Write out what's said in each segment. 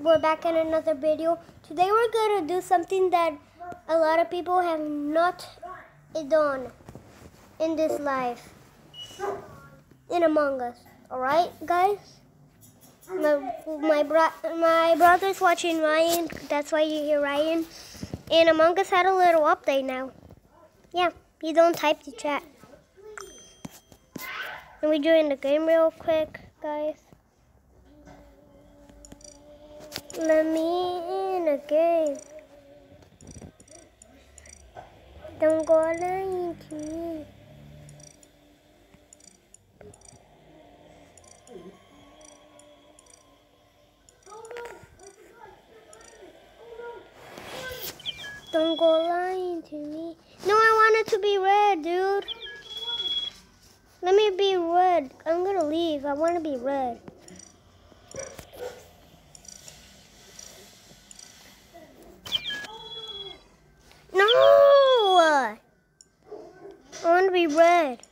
we're back in another video. Today we're gonna do something that a lot of people have not done in this life. In Among Us. Alright guys? My my bro my brother's watching Ryan, that's why you hear Ryan. And Among Us had a little update now. Yeah, you don't type the chat. And we join the game real quick, guys. Let me in again. Don't go lying to me. Don't go lying to me. No, I want it to be red, dude. Let me be red. I'm gonna leave. I want to be red. No! I want to be red.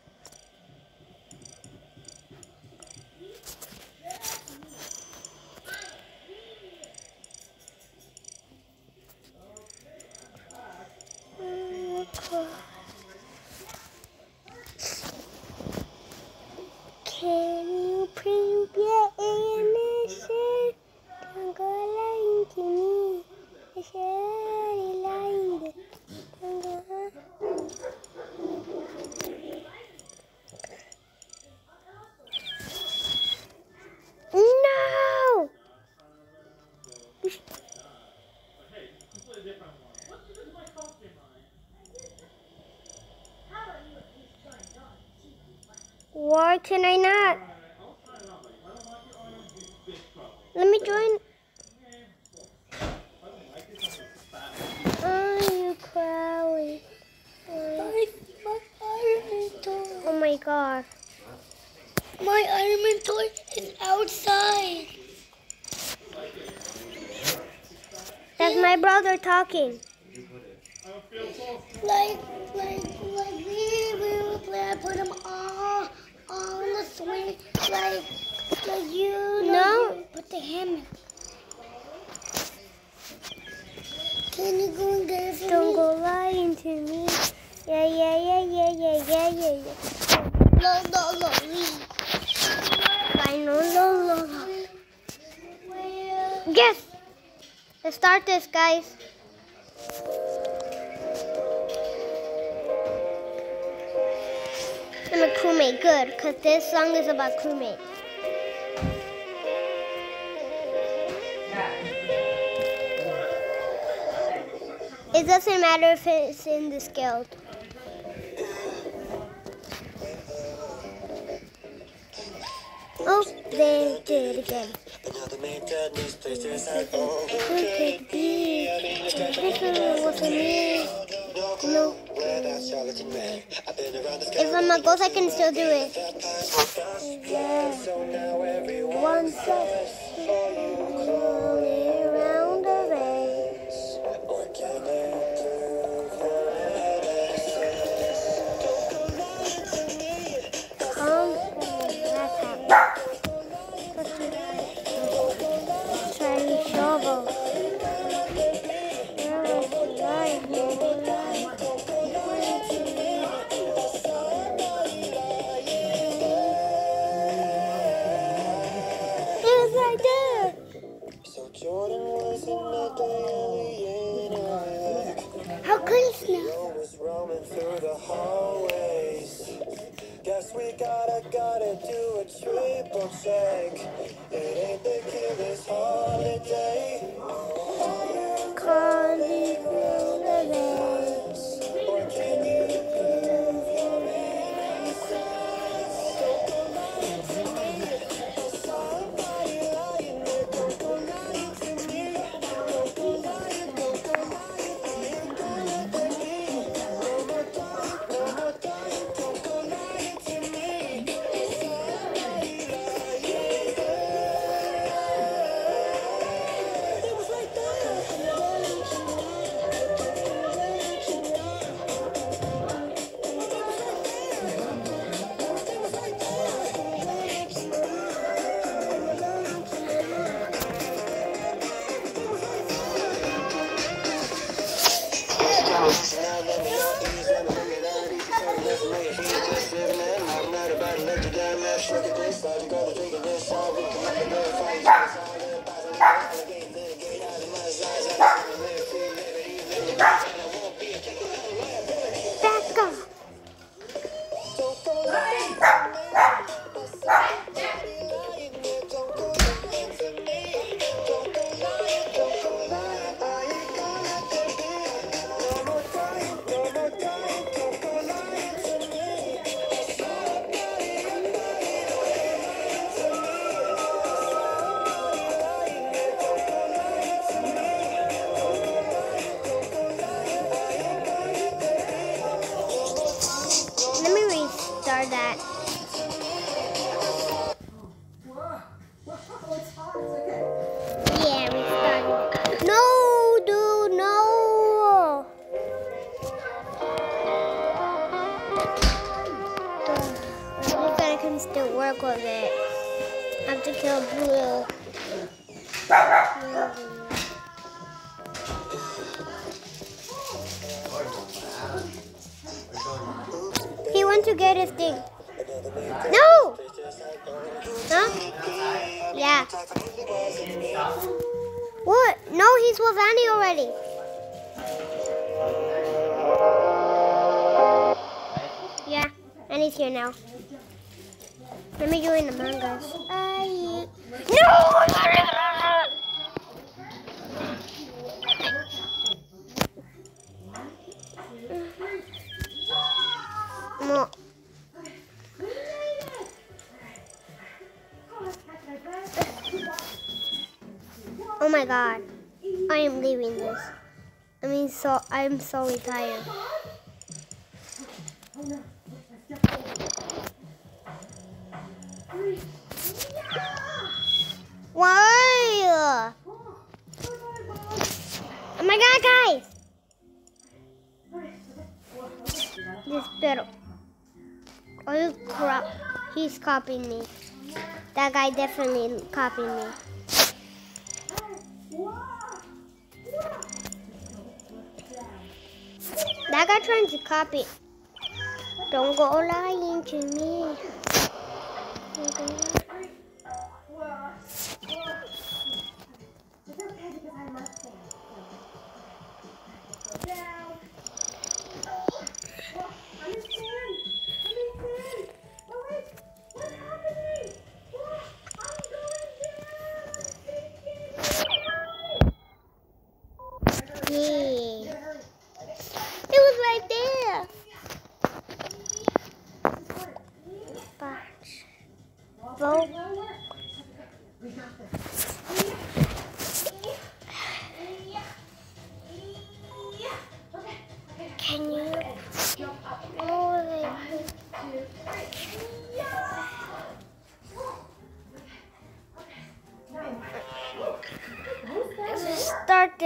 Can I not? Let me join. Are you crying? Oh my god. My Iron Man toy is outside. That's my brother talking. Like, like, like we will play. I put him on, on the swing. Like, like you. No. you Put the hammer. Can you go and get it for Don't me? go lying to me. Yeah, yeah, yeah, yeah, yeah, yeah, yeah, yeah. No, no, no, leave. I know, no, no, no. Yes! Let's start this, guys. I'm a crewmate, good, because this song is about crewmate. It doesn't matter if it's in this guild. Oh, they did it again. If I'm a ghost, I can still do it. Yeah. One step. We gotta gotta do a triple check. It ain't the killer's holiday. Calling that. Yeah, restart. No, dude, no. Still work with it. I have to kill Blue. To get his thing. No! Huh? Yeah. What? No, he's with Annie already. Yeah, Annie's here now. Let me join Among Us. I... No! Oh my god. I am leaving this. I mean so I'm so retired. Why? Oh my god, guys! This better. Oh, crap. He's copying me. That guy definitely copied me. That guy trying to copy. Don't go lying to me.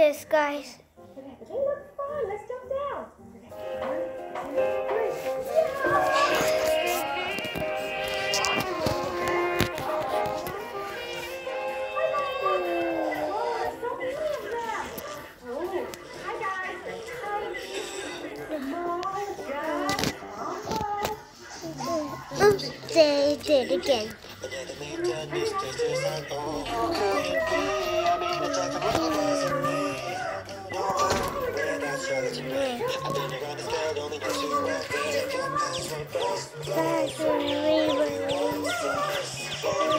This, guys. They did again. Thank you.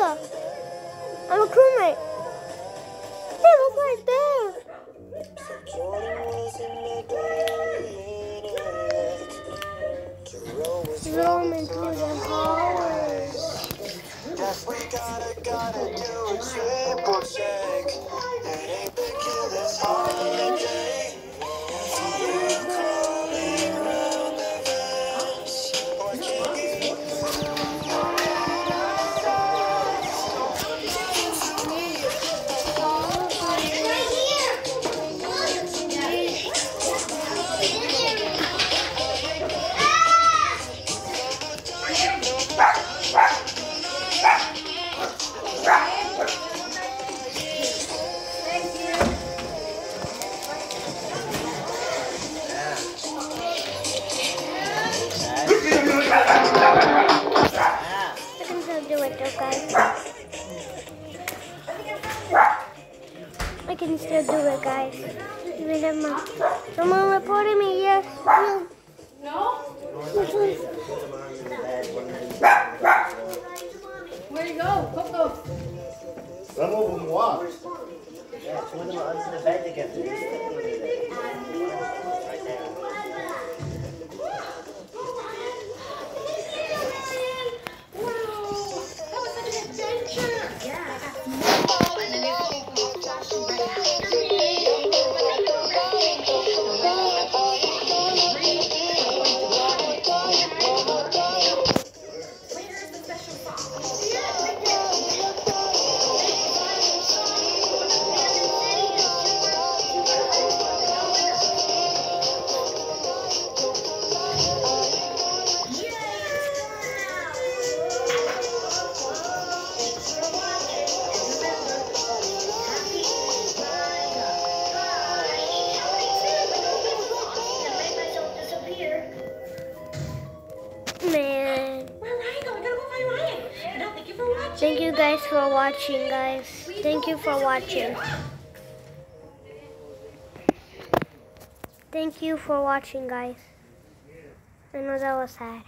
I'm a crewmate. Hey, look right there. The Roman through the hallways. Guess we gotta, gotta do a triple check. It ain't holiday. Even if my someone reported me, yes. No. Where you go? Coco. Some of them walk. Yeah, two of them are under the bed together. For watching, guys. Thank you for watching. Thank you for watching, guys. I know that was sad.